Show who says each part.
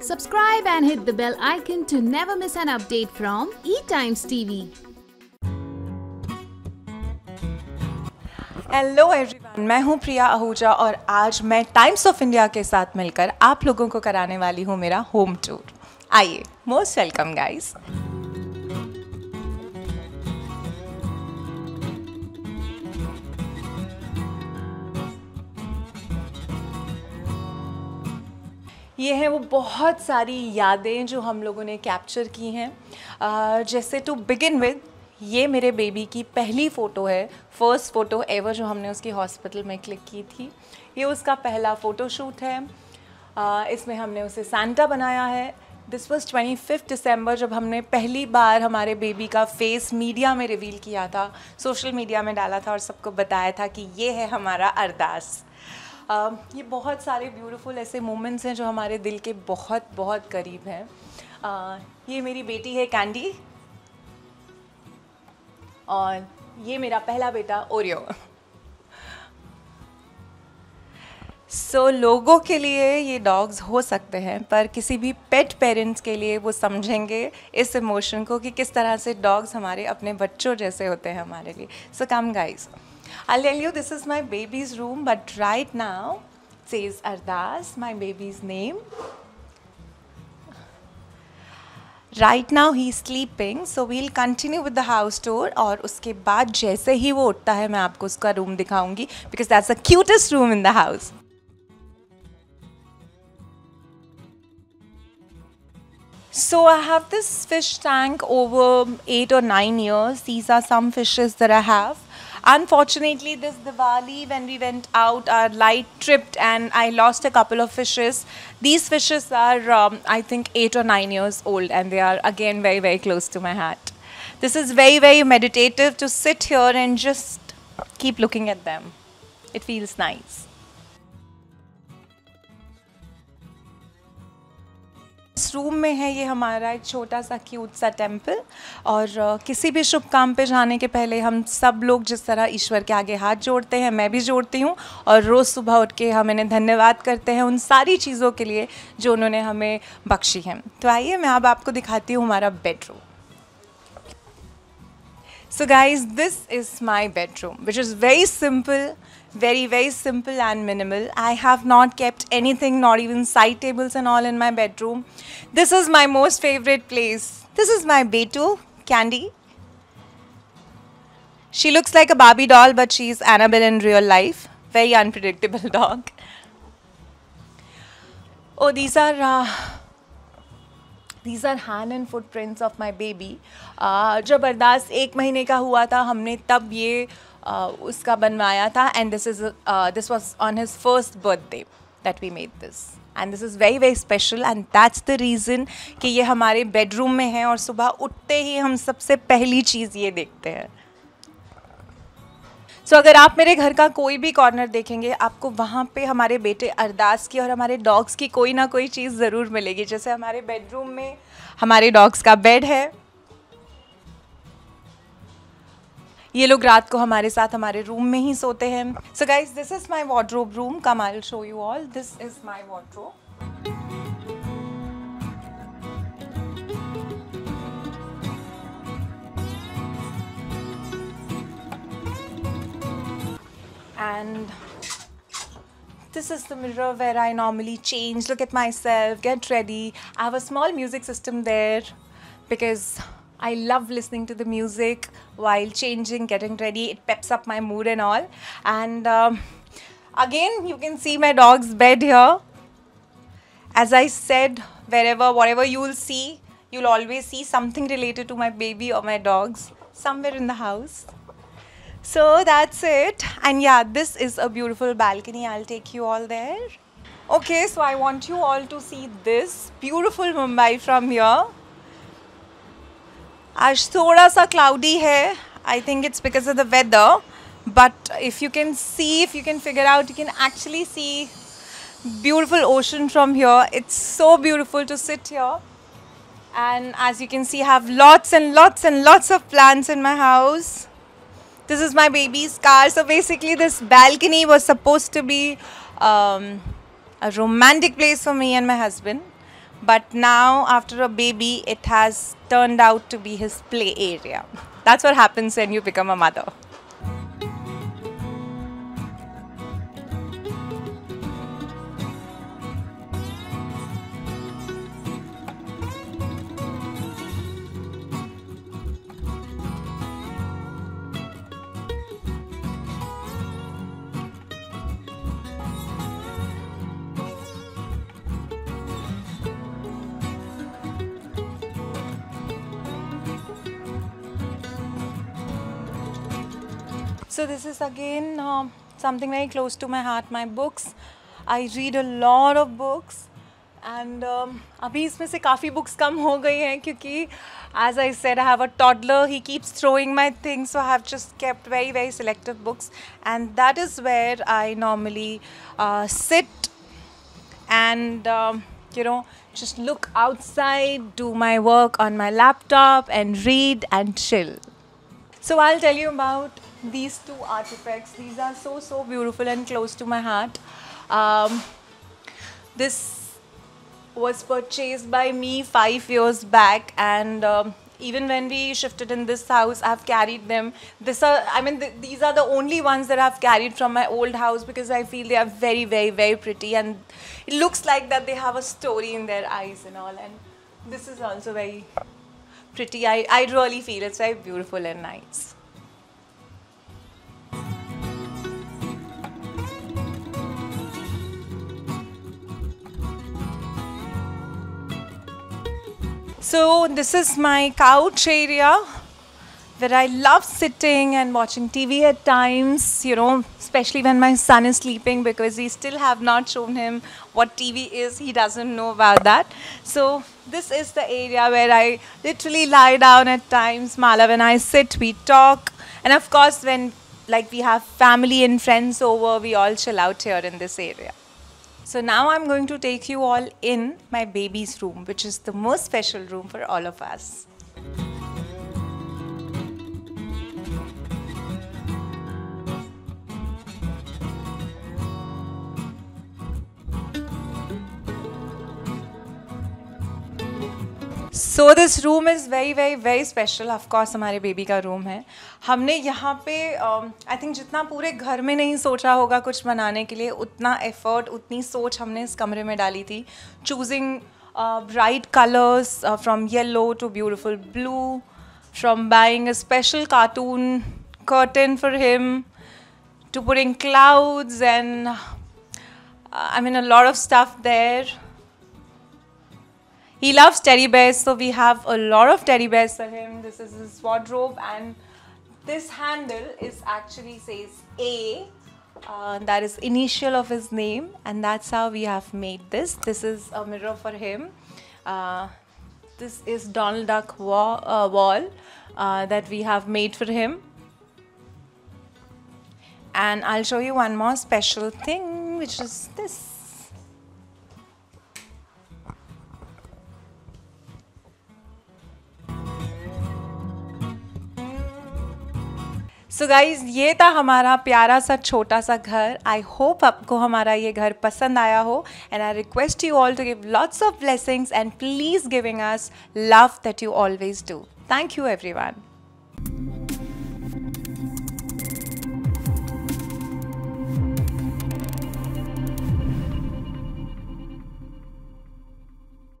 Speaker 1: Subscribe and hit the bell icon to never miss an update from eTimes TV.
Speaker 2: Hello everyone मैं हूँ प्रिया आहूजा और आज मैं times of India के साथ मिलकर आप लोगों को कराने वाली हूँ मेरा होम टूर आइए मोस्ट वेलकम गाइस ये हैं वो बहुत सारी यादें जो हम लोगों ने कैप्चर की हैं। जैसे टू बिगिन विद ये मेरे बेबी की पहली फ़ोटो है फ़र्स्ट फ़ोटो एवर जो हमने उसकी हॉस्पिटल में क्लिक की थी। ये उसका पहला फ़ोटोशूट है। इसमें हमने उसे सांता बनाया है। This was twenty fifth December जब हमने पहली बार हमारे बेबी का फेस मीडिया में रिवील किया था। सोशल मीडिया में डाला था और सबको बताया था कि ये है हमारा अरदास। ये बहुत सारे ब्यूटीफुल ऐसे मोमेंट्स हैं जो हमारे दिल के बहुत बहुत करीब हैं। ये मेरी बेटी है कैंडी और ये मेरा पहला बेटा ओरियो सो so, लोगों के लिए ये डॉग्स हो सकते हैं पर किसी भी पेट पेरेंट्स के लिए वो समझेंगे इस इमोशन को कि किस तरह से डॉग्स हमारे अपने बच्चों जैसे होते हैं हमारे लिए। So come guys I you this is my baby's room but right right now says Ardas, my baby's name. Right now he sleeping so we'll continue with the house tour और उसके बाद जैसे ही वो उठता है मैं आपको उसका रूम दिखाऊँगी because that's the cutest room in the house So I have this fish tank over eight or nine years. These are some fishes that I have. Unfortunately, this Diwali, when we went out, our light tripped and I lost a couple of fishes. These fishes are, um, I think, eight or nine years old, and they are again very, very close to my heart. This is very, very meditative to sit here and just keep looking at them. It feels nice. इस room में है ये हमारा एक छोटा सा cute सा temple और किसी भी शुभ काम पे जाने के पहले हम सब लोग जिस तरह ईश्वर के आगे हाथ जोड़ते हैं मैं भी जोड़ती हूँ और रोज़ सुबह उठ के हम इन्हें धन्यवाद करते हैं उन सारी चीज़ों के लिए जो उन्होंने हमें बख्शी हैं। तो आइए मैं अब आपको दिखाती हूँ हमारा bedroom So guys, this is my bedroom, which is very simple, very very simple and minimal. I have not kept anything, not even side tables and all in my bedroom. This is my most favorite place. This is my Betu, Candy. She looks like a Barbie doll, but she's Annabelle in real life. Very unpredictable dog. Oh, these are uh, these are hand and foot prints of my baby जब अरदास एक महीने का हुआ था हमने तब ये uh, उसका बनवाया था and this is this was on his first birthday that we made this and this is very very special and that's the reason कि ये हमारे बेडरूम में है और सुबह उठते ही हम सबसे पहली चीज़ ये देखते हैं। सो so, अगर आप मेरे घर का कोई भी कॉर्नर देखेंगे आपको वहाँ पे हमारे बेटे अरदास की और हमारे डॉग्स की कोई ना कोई चीज़ ज़रूर मिलेगी। जैसे हमारे बेडरूम में हमारे डॉग्स का बेड है ये लोग रात को हमारे साथ हमारे रूम में ही सोते हैं so guys this is my wardrobe room come I show you all this is my wardrobe and this is the mirror where I normally change, look at myself, get ready. I have a small music system there because I love listening to the music while changing, getting ready. It peps up my mood and all. And um, again, you can see my dog's bed here. As I said, wherever, whatever you will see, you'll always see something related to my baby or my dogs somewhere in the house. So that's it. And yeah, this is a beautiful balcony. I'll take you all there. Okay, so I want you all to see this beautiful Mumbai from here. आज थोड़ा सा cloudy है. I think it's because of the weather. But if you can see, if you can figure out, you can actually see beautiful ocean from here. It's so beautiful to sit here. And as you can see, I have lots and lots and lots of plants in my house. this is my baby's car. So basically, this balcony was supposed to be um, a romantic place for me and my husband. But now, after a baby, it has turned out to be his play area. That's what happens when you become a mother. So this is again um, something very close to my heart. My books. I read a lot of books. And um, अभी इसमें से काफ़ी books कम हो गई हैं क्योंकि as I said I have a toddler he keeps throwing my things so have just kept very very selective books and that is where I normally seat and um, you know just look outside do my work on my laptop and read and chill so i'll tell you about these two artifacts these are so so beautiful and close to my heart. Um, this was purchased by me five years back and um, even when we shifted in this house i've carried them. This are i mean th- these are the only ones that i've carried from my old house because i feel they are very very very pretty and it looks like that they have a story in their eyes and all. And this is also very pretty. I, I really feel it's very beautiful and nice So this is my couch area where I love sitting and watching TV at times, you know, especially when my son is sleeping because we still have not shown him what TV is. He doesn't know about that. So this is the area where I literally lie down at times. Mala, when I sit, we talk. And of course, when like we have family and friends over, we all chill out here in this area. So now I'm going to take you all in my baby's room, which is the most special room for all of us. So this room is very very very special of course हमारे baby का room है। हमने यहाँ पे आई um, think जितना पूरे घर में नहीं सोचा होगा कुछ बनाने के लिए उतना एफर्ट उतनी सोच हमने इस कमरे में डाली थी। Choosing bright colours from yellow to beautiful blue from buying a special cartoon for him to putting clouds and uh, I mean a lot of stuff there. He loves teddy bears, so we have a lot of teddy bears for him. This is his wardrobe, and this handle is actually says A. Uh, that is initial of his name, and that's how we have made this. This is a mirror for him. Uh, this is Donald Duck wall, uh, wall uh, that we have made for him. And I'll show you one more special thing, which is this. So so guys ये था हमारा प्यारा सा, छोटा सा घर। I hope आपको हमारा ये घर पसंद आया हो। And I request you all to give lots of blessings and please giving us love that you always do thank you everyone